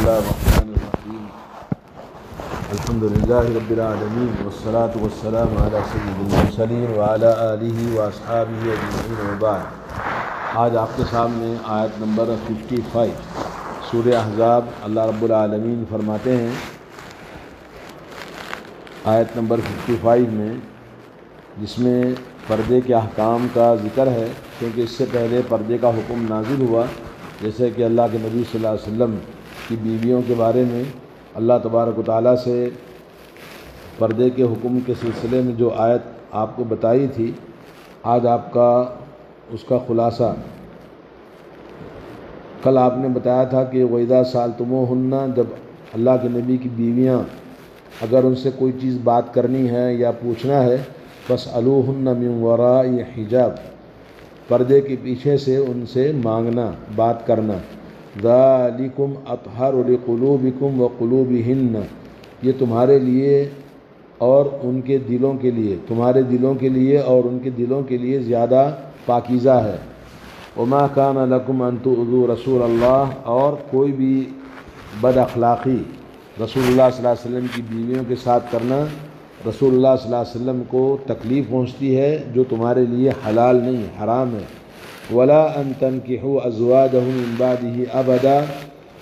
बिस्मिल्लाहिर्रहमानिर्रहीम अल्हम्दुलिल्लाहि रब्बिल आलमीन वस्सलातु वस्सलामु अला सय्यिदिल मुरसलीन व अला आलिहि व अस्हाबिहि अजमईन व बाद आज आपके सामने आयत नंबर 55 सूर्य अहज़ाब अल्लाह रब्बुल आलमीन फरमाते हैं आयत नंबर 55 में जिसमें पर्दे के अहकाम का ज़िक्र है क्योंकि इससे पहले पर्दे का हुक्म नाजिल हुआ जैसे कि अल्लाह के नबी सल्लल्लाहु अलैहि वसल्लम की बीवियों के बारे में अल्लाह तबारक ताली से पर्दे के हुक्म के सिलसिले में जो आयत आपको बताई थी, आज आपका उसका ख़ुलासा। कल आपने बताया था कि वैदा साल तुमो हन्ना जब अल्लाह के नबी की बीवियाँ अगर उनसे कोई चीज़ बात करनी है या पूछना है बस अलूहन्ना मिन वरा हिजाब, पर्दे के पीछे से उनसे मांगना, बात करना। दालिकुम अतहरक़लूबिकुम व क़लूबिहिन्न ये तुम्हारे लिए और उनके दिलों के लिए, तुम्हारे दिलों के लिए और उनके दिलों के लिए ज़्यादा पाकिज़ा है। उमा कान लकुम अंतु रसूल अल्लाह और कोई भी बद अखलाक़ी रसूलुल्लाह सल्लल्लाहु की बीवियों के साथ करना रसूलुल्लाह सल्लल्लाहु को तकलीफ़ पहुँचती है, जो तुम्हारे लिए हलाल नहीं, हराम है। वला अन तन के हो अजवादबाद ही अबदा।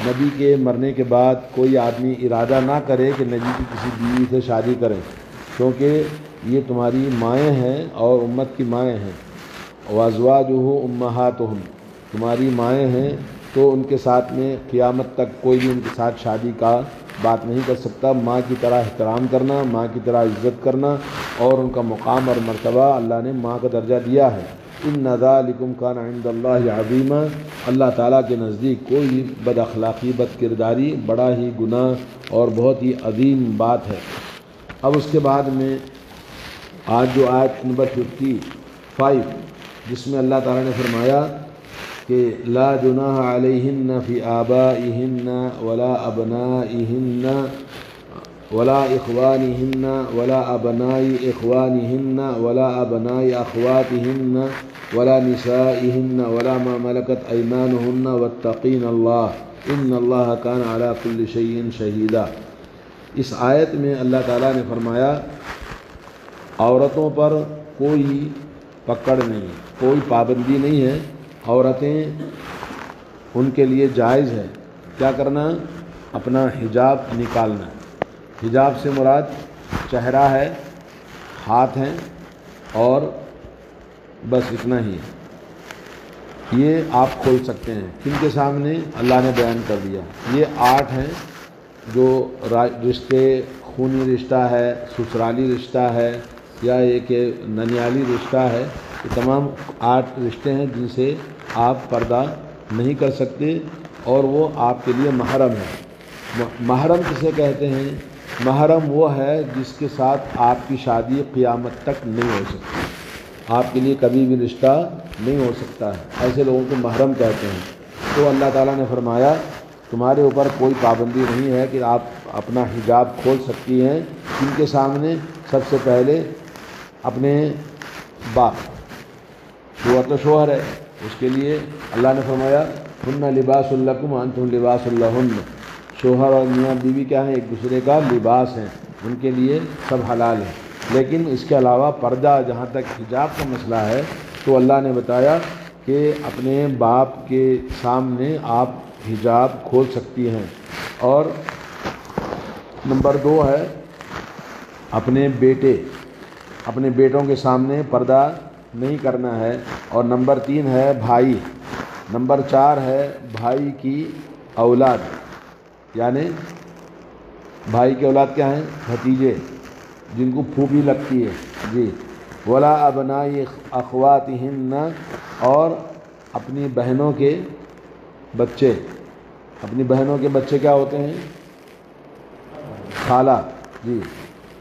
नबी के मरने के बाद कोई आदमी इरादा ना करे कि नबी की किसी बीवी से शादी करें, क्योंकि ये तुम्हारी माएँ हैं और उम्मत की माएँ हैं। वाजवाज हो उम्मात तुम्हारी माएँ हैं तो उनके साथ में क़ियामत तक कोई भी उनके साथ शादी का बात नहीं कर सकता। माँ की तरह एहतराम करना, माँ की तरह इज़्ज़त करना और उनका मुकाम और मरतबा अल्लाह ने माँ का दर्जा दिया है। इन नज़ालिकुम कान अज़ीमा अल्लाह ताला के नज़दीक कोई बद अखलाक़ी, बद किरदारी, बड़ा ही गुनाह और बहुत ही अजीम बात है। अब उसके बाद में आज जो आयत नंबर फिफ्टी फाइव जिसमें अल्लाह ताला ने फरमाया कि, ला अलैहिन्न फ़ी आबाइहिन्न वला अबनाइहिन्न वला इखवानिहिन्न, वला अबनाई इखवानिहिन्न, वला अबनाई अखवातिहिन्न, वला निसाइहिन्न, वला मा मलकत ऐमानुहुन्न वत्तकीन अल्लाह इन अल्लाह कान अला कुल्ल शैइन शहीदा। इस आयत में अल्लाह ताला ने फरमाया, औरतों पर कोई पकड़ नहीं कोई पाबंदी नहीं है, औरतें उनके लिए जायज़ है। क्या करना? अपना हिजाब निकालना। हिजाब से मुराद, चेहरा है, हाथ हैं और बस इतना ही है। ये आप खोल सकते हैं। किन के सामने? अल्लाह ने बयान कर दिया। ये आठ हैं जो रिश्ते, खूनी रिश्ता है, ससुराली रिश्ता है, या एक ननियाली रिश्ता है। ये तमाम आठ रिश्ते हैं जिनसे आप पर्दा नहीं कर सकते और वो आपके लिए महरम है। महरम किसे कहते हैं? महरम वो है जिसके साथ आपकी शादी क़ियामत तक नहीं हो सकती। आपके लिए कभी भी रिश्ता नहीं हो सकता है। ऐसे लोगों को महरम कहते हैं। तो अल्लाह ताला ने फरमाया, तुम्हारे ऊपर कोई पाबंदी नहीं है कि आप अपना हिजाब खोल सकती हैं। इनके सामने सबसे पहले अपने बाप। जो तो शोहर है। उसके लिए अल्लाह ने फरमाया, हन्ना लिबासुल्लकुम अंतुम लिबासुल्लहन्न शोहर और मियाँ बीवी क्या है? एक दूसरे का लिबास हैं। उनके लिए सब हलाल है। लेकिन इसके अलावा पर्दा जहाँ तक हिजाब का मसला है तो अल्लाह ने बताया कि अपने बाप के सामने आप हिजाब खोल सकती हैं। और नंबर दो है, अपने बेटे, अपने बेटों के सामने पर्दा नहीं करना है। और नंबर तीन है, भाई। नंबर चार है, भाई की औलाद। यानी भाई की औलाद क्या है? भतीजे, जिनको फूफी लगती है। जी। वला अबनाई अखवात हिन्ना और अपनी बहनों के बच्चे। अपनी बहनों के बच्चे क्या होते हैं? खाला। जी।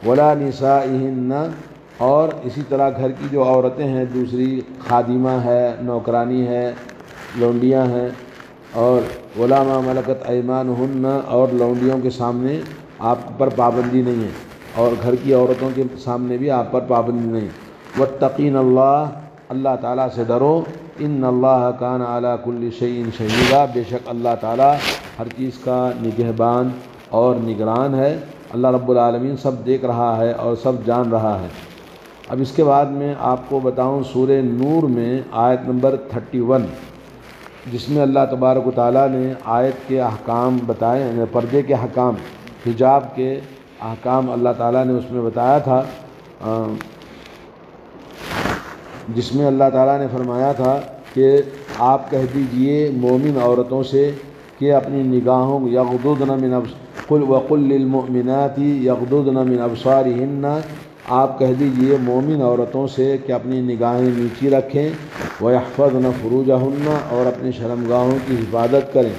वला निसाइहिन्ना, और इसी तरह घर की जो औरतें हैं, दूसरी खादिमा है, नौकरानी है, लौंडियाँ हैं और वलामा मलकत ऐमान हन्ना और लौंडियों के सामने आप पर पाबंदी नहीं है और घर की औरतों के सामने भी आप पर पाबंदी नहीं वत्तकीन अल्लाह अल्लाह ताला से डरो। इन अल्लाह कान अला कुल्ल शैन शहीदा। बेशक अल्लाह ताला हर चीज़ का निगहबान और निगरान है। अल्लाह रब्बुल आलमीन सब देख रहा है और सब जान रहा है। अब इसके बाद में आपको बताऊँ सूर्य नूर में आयत नंबर थर्टी वन। जिसमें अल्लाह तबारक ताली ने आयत के अहकाम बताए पर्दे के अहकाम, हिजाब के अहकाम अल्लाह ताला ने उसमें बताया था। जिसमें अल्लाह ताला ने फरमाया था कि आप कह दीजिए मोमिन औरतों से कि अपनी निगाहों यकदुदन मिन कुल वकुल्लिलमुमिनाती यकदुदन मिन आप कह दीजिए मोमिन औरतों से कि अपनी निगाहें नीची रखें वहफ़ न फ़रूजहन्ना और अपनी शर्मगाहों की हिफाजत करें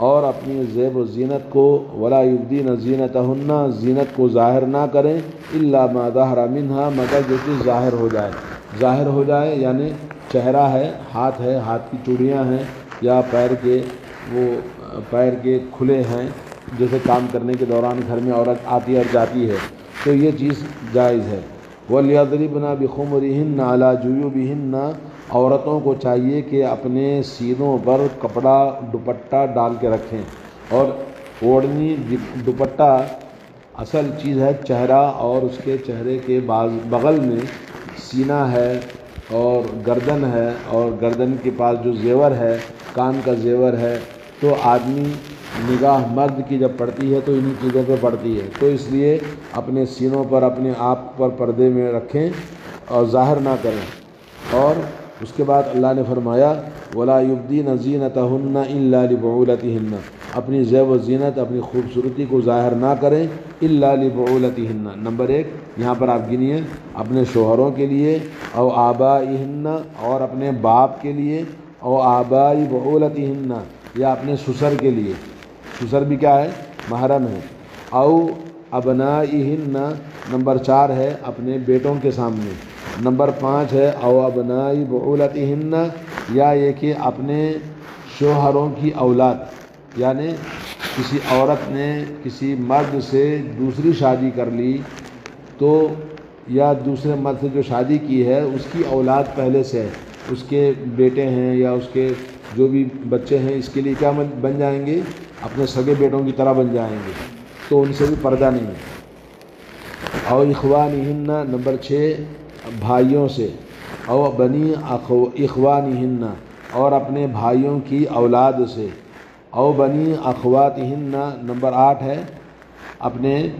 और अपनी ज़ेब ज़ीनत को, वला युद्दीन जीनत हन्ना जीनत को ज़ाहिर ना करें, इल्ला मादाहरा मगर जो चीज़ ज़ाहिर हो जाए। ज़ाहिर हो जाए यानी चेहरा है, हाथ है, हाथ की चूड़ियाँ हैं या पैर के, वो, पैर के खुले हैं, जैसे काम करने के दौरान घर में औरत आती और जाती है। तो ये चीज़ जायज़ है। वलियादरी बना बिखुमरिहन अला जुयूबिहन औरतों को चाहिए कि अपने सीनों पर कपड़ा दुपट्टा डाल के रखें। और ओढ़नी दुपट्टा असल चीज़ है, चेहरा और उसके चेहरे के बाज बगल में सीना है और गर्दन है और गर्दन के पास जो जेवर है, कान का जेवर है तो आदमी निगाह मर्द की जब पड़ती है तो इन्हीं चीज़ों पर पड़ती है। तो इसलिए अपने सीनों पर, अपने आप पर पर्दे में रखें और ज़ाहिर ना करें। और उसके बाद अल्लाह ने फरमाया, वला युब्दी नजीनत हन्ना अपनी जैव व जीनत, अपनी खूबसूरती को ज़ाहिर ना करें इल्लाबूलती हन्ना नंबर एक, यहाँ पर आप गिनिए, अपने शोहरों के लिए और आबाइन्ना और अपने बाप के लिए और आबाई बऊलती हन्ना या अपने ससुर के लिए। ससुर भी क्या है? महरम है। औ अबनाइहिन्ना, नंबर चार है अपने बेटों के सामने। नंबर पाँच है औ अबनाई बऊलतिहिन्ना या ये कि अपने शोहरों की औलाद। यानि किसी औरत ने किसी मर्द से दूसरी शादी कर ली तो या दूसरे मर्द से जो शादी की है, उसकी औलाद पहले से है। उसके बेटे हैं या उसके जो भी बच्चे हैं, इसके लिए क्या बन जाएँगे? अपने सगे बेटों की तरह बन जाएँगे। तो उनसे भी पर्दा नहीं है। और इखवान हिन्ना नंबर छः भाइयों से। और बनी इखवान हिन्ना और अपने भाइयों की औलाद से। और बनी अखवात हिन्ना नंबर आठ है, अपने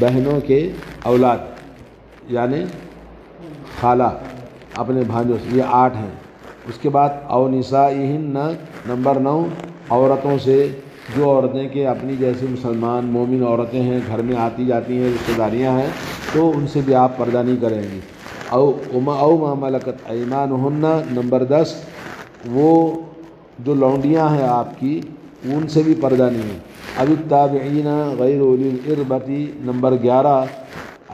बहनों के औलाद, यानि खाला, अपने भाइयों से, ये आठ हैं। उसके बाद अवनिसा हिन्ना नंबर नौ औरतों से जो औरतें के अपनी जैसे मुसलमान मोमिन औरतें हैं, घर में आती जाती हैं, रिश्तेदारियाँ हैं तो उनसे भी आप पर्दा नहीं करेंगे। औ, उमा, औ मामलकत ईमान हन्ना नंबर दस, वो जो लौंडियाँ हैं आपकी, उनसे भी पर्दा नहीं है। अभी ताबीना गैरबती नंबर ग्यारह,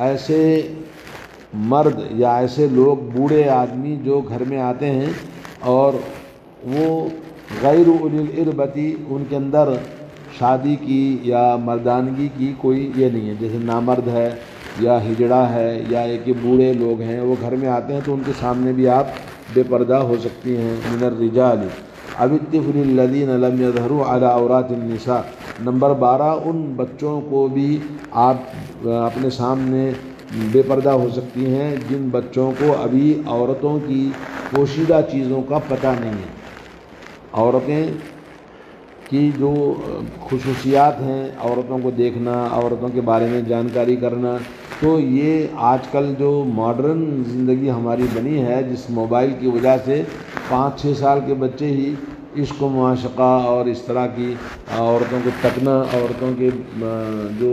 ऐसे मर्द या ऐसे लोग, बूढ़े आदमी जो घर में आते हैं और वो गैर इरबती, उनके अंदर शादी की या मर्दानगी की कोई ये नहीं है। जैसे नामर्द है, या हिजड़ा है, या एक बूढ़े लोग हैं, वो घर में आते हैं तो उनके सामने भी आप बेपर्दा हो सकती हैं, मिनर रिजाल। अबितफ़िलदीन अलम यजहरू अला औरातसा नंबर बारह, उन बच्चों को भी आप अपने सामने बेपर्दा हो सकती हैं, जिन बच्चों को अभी औरतों की पोशीदा चीज़ों का पता नहीं है। औरतें की जो खसूसियात हैं, औरतों को देखना, औरतों के बारे में जानकारी करना तो ये आजकल जो मॉडर्न ज़िंदगी हमारी बनी है, जिस मोबाइल की वजह से पाँच छः साल के बच्चे ही इश्क मुआशका और इस तरह की औरतों को तकना, औरतों के जो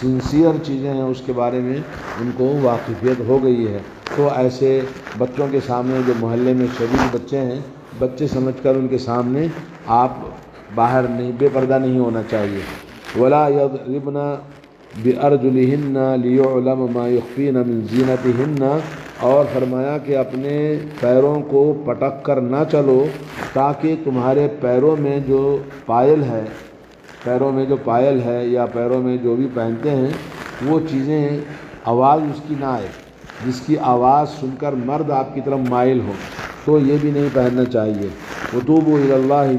सिंसियर चीज़ें हैं, उसके बारे में उनको वाकिफियत हो गई है। तो ऐसे बच्चों के सामने जो मोहल्ले में शरीर बच्चे हैं बच्चे समझकर उनके सामने आप बाहर नहीं, बेपर्दा नहीं होना चाहिए। वला यबना बर्जुलहन्ना लियोलम माफ़ीन मिन जीनतहन्ना। और फरमाया कि अपने पैरों को पटक कर ना चलो, ताकि तुम्हारे पैरों में जो पायल है, पैरों में जो पायल है या पैरों में जो भी पहनते हैं, वो चीज़ें, आवाज़ उसकी ना आए, जिसकी आवाज़ सुनकर मर्द आपकी तरफ़ माइल हो। तो ये भी नहीं पहनना चाहिए। वतूब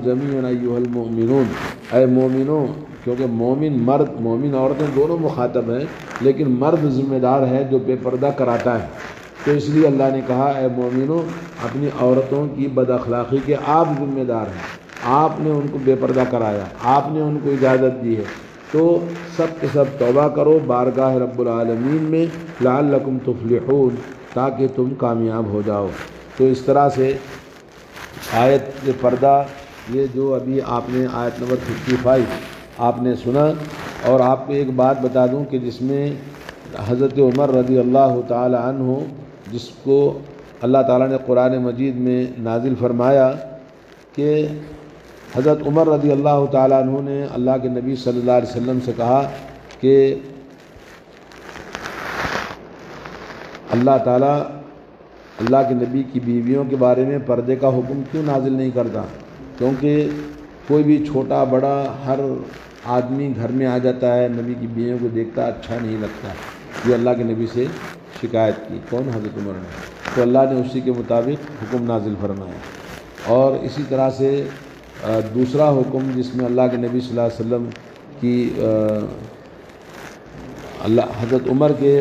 ज़मीन अय मोमिनों क्योंकि मोमिन मर्द, मोमिन औरतें दोनों मुखातब हैं, लेकिन मर्द ज़िम्मेदार है जो बेपर्दा कराता है। तो इसलिए अल्लाह ने कहा ए मोमिनों अपनी औरतों की बद अखलाक़ी के आप ज़िम्मेदार हैं। आपने उनको बेपर्दा कराया, आपने उनको इजाज़त दी है। तो सब के सब तोबा करो बारगाह रब्बुल में लाल लकुम तुफलिहून, ताकि तुम कामयाब हो जाओ। तो इस तरह से आयत पर्दा, ये जो अभी आपने आयत नंबर फिफ्टी फाइव आपने सुना, और आपको एक बात बता दूँ कि जिसमें हज़रत उमर रदी अल्लाह तु जिसको अल्लाह ताला ने कुरान मजीद में नाजिल फरमाया कि हज़रत उमर रदी अल्लाह तु ने अल्लाह के नबी सल्लल्लाहु अलैहि वसल्लम से कहा कि अल्लाह ताला अल्लाह के नबी की बीवियों के बारे में पर्दे का हुक्म क्यों नाजिल नहीं करता? क्योंकि कोई भी छोटा, बड़ा, हर आदमी घर में आ जाता है, नबी की बीवियों को देखता अच्छा नहीं लगता। ये अल्लाह के नबी से शिकायत की। कौन? हज़रत उमर ने। तो अल्लाह ने उसी के मुताबिक हुक्म नाजिल फरमाया। और इसी तरह से दूसरा हुक्म जिसमें अल्लाह के नबी सल्लल्लाहु अलैहि वसल्लम की अल्लाह, हज़रत उमर के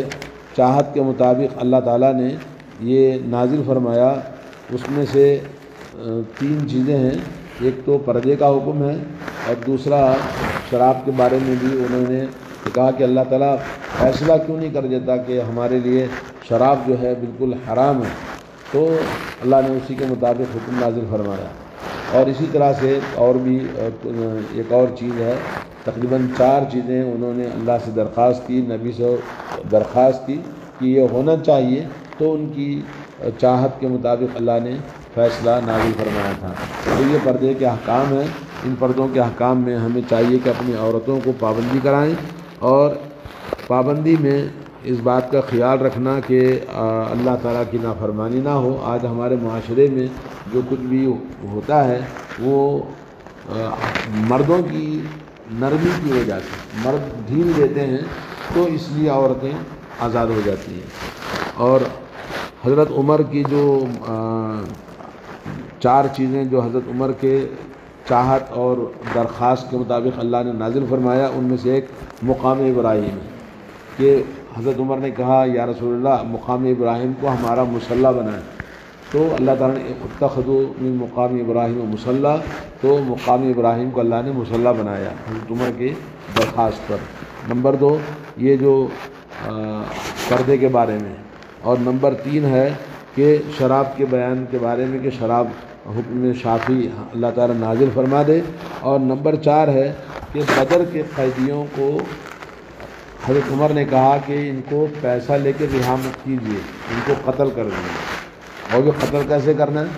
चाहत के मुताबिक अल्लाह ताला ने ये नाजिल फरमाया, उसमें से तीन चीज़ें हैं। एक तो पर्दे का हुक्म है और दूसरा शराब के बारे में भी उन्होंने कहा कि अल्लाह ताला फैसला क्यों नहीं कर देता कि हमारे लिए शराब जो है बिल्कुल हराम है। तो अल्लाह ने उसी के मुताबिक हुक्म नाजिल फरमाया। और इसी तरह से और भी एक और चीज़ है, तकरीबन चार चीज़ें उन्होंने अल्लाह से दरख्वास्त की, नबी से दरख्वास्त की कि ये होना चाहिए। तो उनकी चाहत के मुताबिक अल्लाह ने फ़ैसला नाजिल फरमाया था। तो ये पर्दे के अहकाम हैं। इन पर्दों के अहकाम में हमें चाहिए कि अपनी औरतों को पाबंदी कराएँ और पाबंदी में इस बात का ख्याल रखना कि अल्लाह ताला की नाफरमानी ना हो। आज हमारे माशरे में जो कुछ भी होता है वो आ, मर्दों की नरमी की वजह से मर्द ढील देते हैं तो इसलिए औरतें आज़ाद हो जाती हैं। और हज़रत उमर की जो चार चीज़ें जो हज़रत उमर के चाहत और दरख्वास्त के मुताबिक अल्लाह ने नाजिल फरमाया, उनमें से एक मुकाम इब्राहिम कि हज़रत उमर ने कहा, या रसोल्ला मुकाम इब्राहिम को हमारा मुसल्ला बनाए। तो अल्लाह ताला ने उतखदो मुकाम इब्राहिम मुसल्ला। तो मुकाम इब्राहिम को अल्लाह ने मुसल्ला बनाया, हज़रत उमर के दरख्वास्त पर। नंबर दो, ये जो पर्दे के बारे में। और नंबर तीन है कि शराब के बयान के बारे में कि शराब हुक्म शाफ़ी अल्लाह ताला नाजिल फरमा दे। और नंबर चार है कि बदर के कैदियों को हज़रत उमर ने कहा कि इनको पैसा लेके रिहा मत कीजिए, इनको कत्ल कर दीजिए। और ये कत्ल कैसे करना है?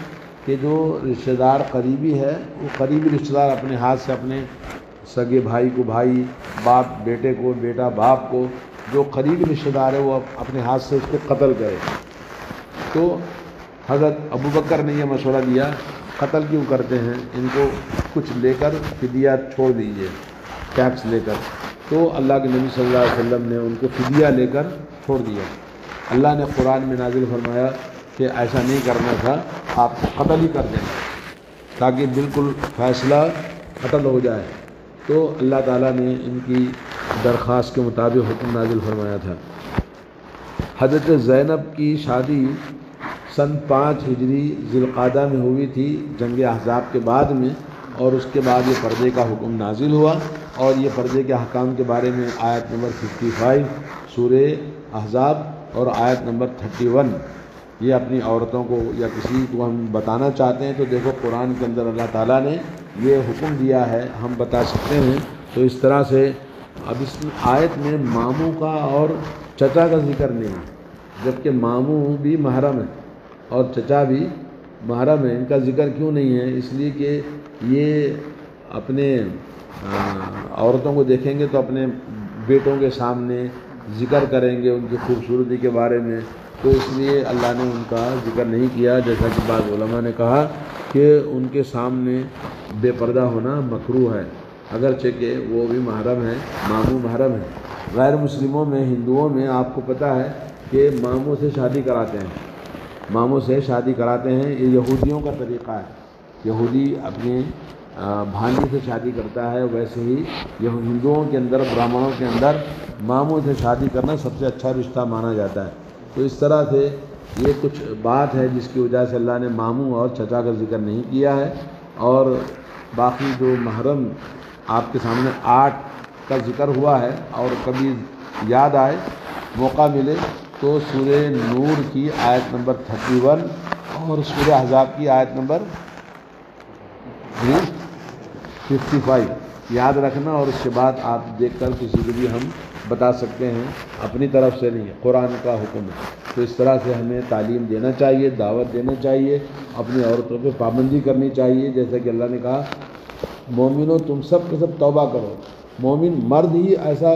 कि जो रिश्तेदार करीबी है, वो करीबी रिश्तेदार अपने हाथ से अपने सगे भाई को, भाई, बाप, बेटे को, बेटा, बाप को जो करीबी रिश्तेदार है, वो अपने हाथ से उसको कत्ल करे तो हज़रत अबू बकर ने यह मशवरा दिया, कत्ल क्यों करते हैं? इनको कुछ लेकर फिदिया छोड़ दीजिए टैक्स लेकर। तो अल्लाह के नबी सल्लल्लाहु अलैहि वसल्लम ने उनको फिदिया लेकर छोड़ दिया। अल्लाह ने कुरान में नाजिल फरमाया कि ऐसा नहीं करना था, आप कत्ल ही कर दें, ताकि बिल्कुल फ़ैसला कत्ल हो जाए। तो अल्लाह ताला ने इनकी दरख्वास्त के मुताबिक हुक्म नाजिल फरमाया था। हज़रत ज़ैनब की शादी सन पाँच हिजरी ज़िलक़ादा में हुई थी, जंग अहज़ाब के बाद में, और उसके बाद ये पर्दे का हुक्म नाजिल हुआ, और ये पर्दे के अहकाम के बारे में आयत नंबर 55 सूर अहज़ाब, और आयत नंबर 31 ये अपनी औरतों को या किसी को हम बताना चाहते हैं तो देखो कुरान के अंदर अल्लाह ताला ने ये हुक्म दिया है, हम बता सकते हैं। तो इस तरह से अब इस आयत में मामू का और चचा का ज़िक्र नहीं है, जबकि मामू भी महरम है और चचा भी महरम है। इनका ज़िक्र क्यों नहीं है? इसलिए कि ये अपने औरतों को देखेंगे तो अपने बेटों के सामने ज़िक्र करेंगे उनकी खूबसूरती के बारे में। तो इसलिए अल्लाह ने उनका ज़िक्र नहीं किया, जैसा कि बाद ने कहा कि उनके सामने बेपर्दा होना मकरू है। अगरचे के वो भी महरम है, मामू महरम है। गैर मुस्लिमों में, हिंदुओं में आपको पता है कि मामों से शादी कराते हैं। मामों से शादी कराते हैं, ये यहूदियों का तरीक़ा है। यहूदी अपने भांजी से शादी करता है, वैसे ही यह हिंदुओं के अंदर, ब्राह्मणों के अंदर मामों से शादी करना सबसे अच्छा रिश्ता माना जाता है। तो इस तरह से ये कुछ बात है जिसकी वजह से अल्लाह ने मामू और चचा का ज़िक्र नहीं किया है। और बाकी जो महरम आपके सामने आठ का ज़िक्र हुआ है और कभी याद आए, मौका मिले तो सूर्य नूर की आयत नंबर थर्टी वन और सूर्य हजाब की आयत नंबर फिफ्टी फाइव याद रखना और उसके बाद आप देखकर किसी को भी हम बता सकते हैं, अपनी तरफ़ से नहीं, कुरान का हुक्म। है तो इस तरह से हमें तालीम देना चाहिए, दावत देना चाहिए, अपनी औरतों पर पाबंदी करनी चाहिए, जैसे कि अल्लाह ने कहा मोमिनो, तुम सब के सब तौबा करो। मोमिन मर्द ही ऐसा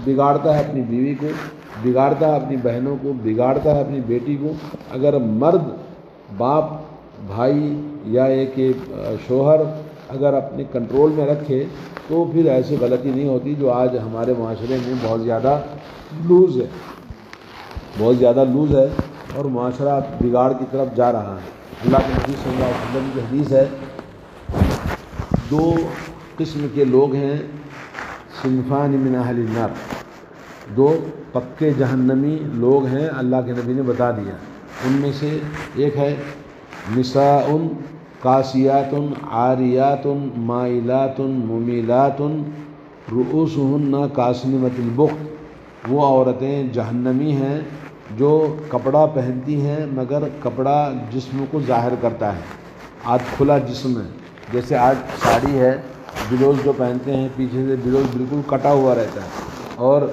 बिगाड़ता है अपनी बीवी को, बिगाड़ता है अपनी बहनों को, बिगाड़ता है अपनी बेटी को। अगर मर्द बाप, भाई या एक शोहर अगर अपने कंट्रोल में रखे तो फिर ऐसी गलती नहीं होती जो आज हमारे माशरे में बहुत ज़्यादा लूज़ है। बहुत ज़्यादा लूज़ है और माशरा बिगाड़ की तरफ़ जा रहा है। अल्लाह के नबी सल्लल्लाहु अलैहि वसल्लम की हदीस है दो किस्म के लोग हैं सिनफ़ान मिनाहलनार दो पक्के जहन्नमी लोग हैं, अल्लाह के नबी ने बता दिया। उनमें से एक है, निसाउन, कासियातन, आरियातन, माइलातन, मुमिलातन रूसहन कासनमतलबुख वो औरतें जहन्नमी हैं, जो कपड़ा पहनती हैं, मगर कपड़ा जिस्म को ज़ाहिर करता है। आज खुला जिस्म है। जैसे आज साड़ी है, बिलोज जो पहनते हैं, पीछे से बिलोज बिल्कुल कटा हुआ रहता है। और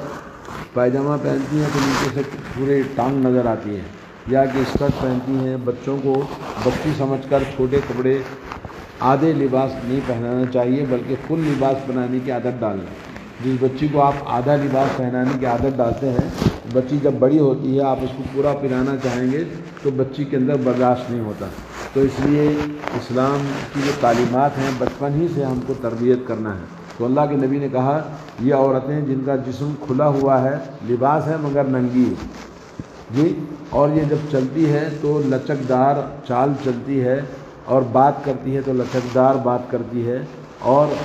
पायजामा पहनती हैं तो नीचे से पूरे टांग नज़र आती है। या कि स्कर्ट पहनती हैं, बच्चों को बच्ची समझकर छोटे कपड़े, आधे लिबास नहीं पहनाना चाहिए, बल्कि फुल लिबास बनाने की आदत डालना जिस बच्ची को आप आधा लिबास पहनाने की आदत डालते हैं, बच्ची जब बड़ी होती है, आप उसको पूरा पिलाना चाहेंगे तो बच्ची के अंदर बर्दाश्त नहीं होता। तो इसलिए इस्लाम की जो तालीमत हैं, बचपन ही से हमको तरबियत करना है। तो अल्लाह के नबी ने कहा, ये औरतें जिनका जिसम खुला हुआ है, लिबास है मगर नंगी जी और ये जब चलती है तो लचकदार चाल चलती है और बात करती है तो लचकदार बात करती है और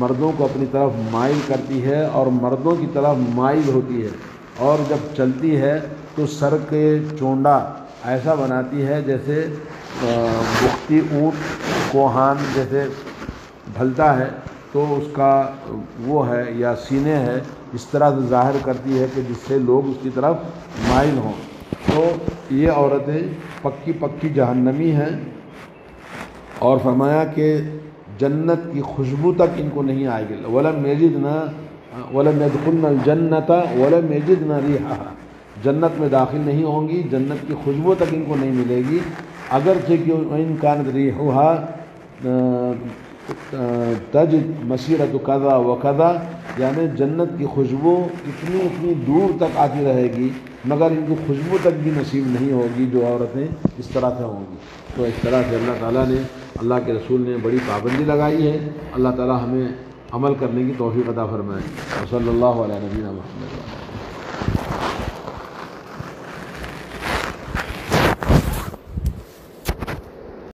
मर्दों को अपनी तरफ़ माइल करती है और मर्दों की तरफ़ माइल होती है। और जब चलती है तो सर के चोंडा ऐसा बनाती है जैसे बुख्ती ऊँट कोहान जैसे ढलता है तो उसका वो है या सीने है, इस तरह से ज़ाहिर करती है कि जिससे लोग उसकी तरफ़ माइल हों। तो ये औरतें पक्की पक्की जहन्नमी हैं और फरमाया कि जन्नत की खुशबू तक इनको नहीं आएगी। वलम मेजिद न वलम यदखुल जन्नता, वलम मेजिद न रिहा। जन्नत में दाखिल नहीं होंगी, जन्नत की खुशबू तक इनको नहीं मिलेगी। अगर से कि इन कान रिहा तज मसीरत कदा व कदा यानी जन्नत की खुशबू इतनी इतनी दूर तक आती रहेगी, मगर इनको खुशबू तक भी नसीब नहीं होगी जो औरतें इस तरह से होंगी। तो इस तरह से अल्लाह ताला ने, अल्लाह के रसूल ने बड़ी पाबंदी लगाई है। अल्लाह ताला हमें अमल करने की तोफ़ी अदा फरमाए। वसल नबीना महमद